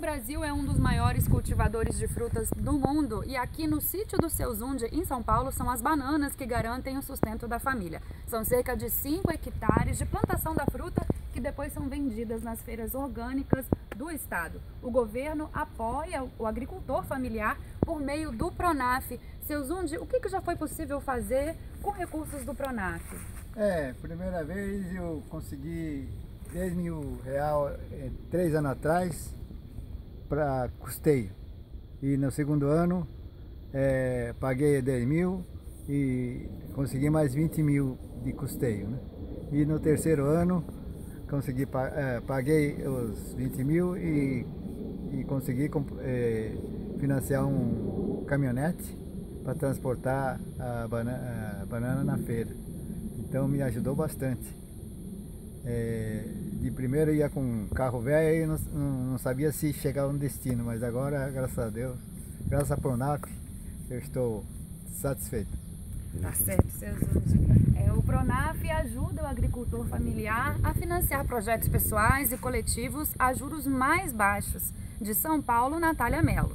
O Brasil é um dos maiores cultivadores de frutas do mundo e aqui no sítio do Seu Zunde, em São Paulo, são as bananas que garantem o sustento da família. São cerca de 5 hectares de plantação da fruta que depois são vendidas nas feiras orgânicas do estado. O governo apoia o agricultor familiar por meio do Pronaf. Seu Zunde, o que, que já foi possível fazer com recursos do Pronaf? É, primeira vez eu consegui 10 mil reais é, três anos atrás para custeio. E no segundo ano é, paguei 10 mil e consegui mais 20 mil de custeio. Né? E no terceiro ano consegui, é, paguei os 20 mil e, e consegui é, financiar um caminhonete para transportar a banana, a banana na feira. Então me ajudou bastante. De primeiro ia com um carro velho e não, não, sabia se chegava no destino, mas agora, graças a Deus, graças a Pronaf, eu estou satisfeito. Tá certo, seu É, o Pronaf ajuda o agricultor familiar a financiar projetos pessoais e coletivos a juros mais baixos. De São Paulo, Natália Mello.